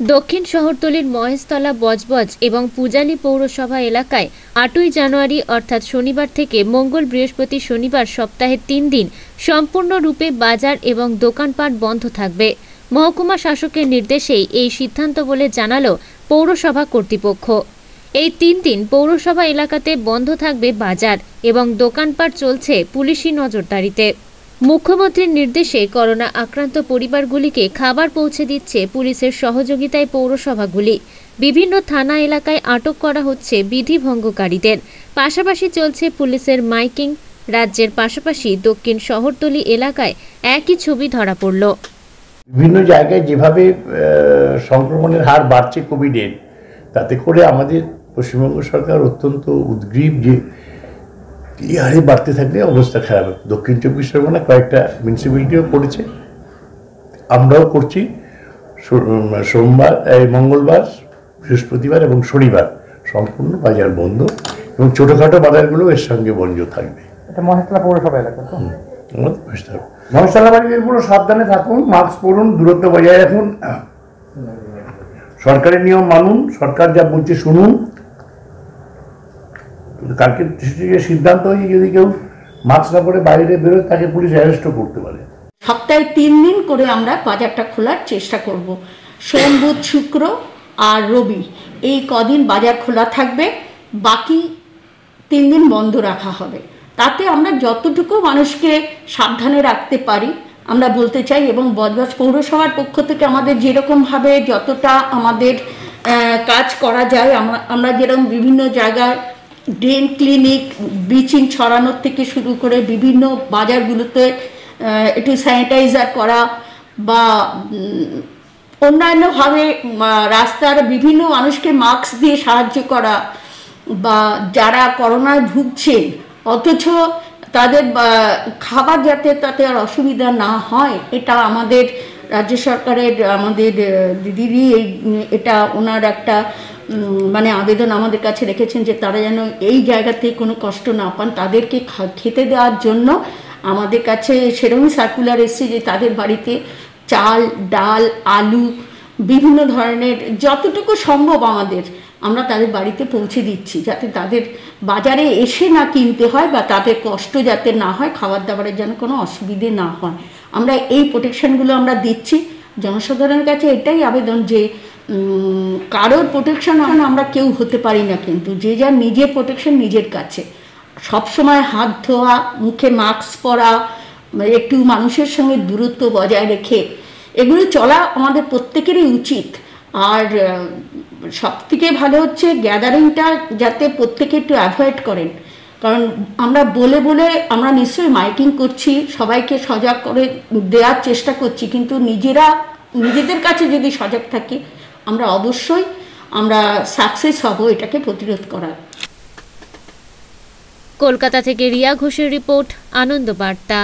দক্ষিণ শহরতলির মহেশতলা, বজবজ এবং পূজালী পৌরসভা এলাকায় আটই জানুয়ারি, অর্থাৎ শনিবার থেকে মঙ্গল বৃহস্পতি শনিবার সপ্তাহে তিন দিন সম্পূর্ণরূপে বাজার এবং দোকানপাট বন্ধ থাকবে। মহকুমা শাসকের নির্দেশেই এই সিদ্ধান্ত বলে জানালো পৌরসভা কর্তৃপক্ষ। এই তিন দিন পৌরসভা এলাকাতে বন্ধ থাকবে বাজার এবং দোকানপাট চলছে পুলিশি নজরদারিতে। মুখ্যমন্ত্রীর নির্দেশে করোনা আক্রান্ত পরিবারগুলিকে খাবার পৌঁছে দিচ্ছে পুলিশের সহযোগিতায় পৌরসভাগুলি। বিভিন্ন থানা এলাকায় আটক করা হচ্ছে বিধি ভঙ্গকারীদের পাশাপাশি চলছে পুলিশের মাইকিং। রাজ্যের পাশাপাশি দক্ষিণ শহরতলি এলাকায় একই ছবি ধরা পড়ল। বিভিন্ন জায়গায় যেভাবে সংক্রমণের হার বাড়ছে কোভিডের তাতে করে আমাদের পশ্চিমবঙ্গ সরকার অত্যন্ত উদ্গ্রীব যে এই হারে বাড়তে থাকলে অবস্থা খারাপ হবে। দক্ষিণ চব্বিশ পরগনা কয়েকটা মিউনিসিপ্যালিটিও করেছে আমরাও করছি সোমবার এই মঙ্গলবার বৃহস্পতিবার এবং শনিবার সম্পূর্ণ বাজার বন্ধ এবং ছোটোখাটো বাজারগুলো এর সঙ্গে বন্ধ থাকবে। এটা মহেশতলা পৌরসভা এলাকা তো? পুরো সাবধানে থাকুন মাস্ক পরুন দূরত্ব বজায় রাখুন। সরকারের নিয়ম মানুন সরকার যা বলছে শুনুন। কালকে সিদ্ধান্ত হয়েছে যদি কেউ মাস্ক না পরে বাইরে বেরোয়, তাকে পুলিশ অ্যারেস্টও করতে পারে। সপ্তাহে তিন দিন করে আমরা বাজারটা খোলার চেষ্টা করব। সোম, বুধ, শুক্র আর রবি, এই কদিন বাজার খোলা থাকবে। বাকি তিন দিন বন্ধ রাখা হবে। তাতে আমরা যতটুকু মানুষকে সাবধানে রাখতে পারি, আমরা বলতে চাই এবং বজবজ পৌরসভার পক্ষ থেকে আমাদের যেরকমভাবে যতটা আমাদের কাজ করা যায় আমরা আমরা যেরকম বিভিন্ন জায়গায় ড্রেন ক্লিনিক, ব্লিচিং ছড়ানোর থেকে শুরু করে বিভিন্ন বাজারগুলোতে একটু স্যানিটাইজার করা বা অন্যান্যভাবে রাস্তার বিভিন্ন মানুষকে মাস্ক দিয়ে সাহায্য করা বা যারা করোনায় ভুগছেন, অথচ তাদের খাবার যাতে তাতে আর অসুবিধা না হয়, এটা আমাদের রাজ্য সরকারের আমাদের দিদিরই এই, এটা ওনার একটা মানে আবেদন আমাদের কাছে রেখেছেন যে তারা যেন এই জায়গাতে কোনো কষ্ট না পান। তাদেরকে খেতে দেওয়ার জন্য আমাদের কাছে সেরকমই সার্কুলার এসছে যে তাদের বাড়িতে চাল, ডাল, আলু বিভিন্ন ধরনের যতটুকু সম্ভব আমাদের, আমরা তাদের বাড়িতে পৌঁছে দিচ্ছি, যাতে তাদের বাজারে এসে না কিনতে হয় বা তাদের কষ্ট যাতে না হয় খাবার দাবারের যেন কোনো অসুবিধে না হয়। আমরা এই প্রোটেকশনগুলো আমরা দিচ্ছি। জনসাধারণের কাছে এটাই আবেদন যে কারোর প্রোটেকশন আমরা কেউ হতে পারি না কিন্তু, যে যার নিজের প্রোটেকশন নিজের কাছে। সবসময় হাত ধোয়া, মুখে মাস্ক পরা, একটু মানুষের সঙ্গে দূরত্ব বজায় রেখে এগুলো চলা আমাদের প্রত্যেকেরই উচিত। আর সব থেকে ভালো হচ্ছে গ্যাদারিংটা যাতে প্রত্যেকে একটু অ্যাভয়েড করেন। কারণ আমরা বলে বলে আমরা নিশ্চয়ই মাইকিং করছি, সবাইকে সজাগ করে দেওয়ার চেষ্টা করছি, কিন্তু নিজেরা, নিজেদের কাছে যদি সজাগ থাকি, আমরা অবশ্যই আমরা সাকসেস হব এটাকে প্রতিরোধ করার। কলকাতা থেকে রিয়া ঘোষের রিপোর্ট, আনন্দ বার্তা।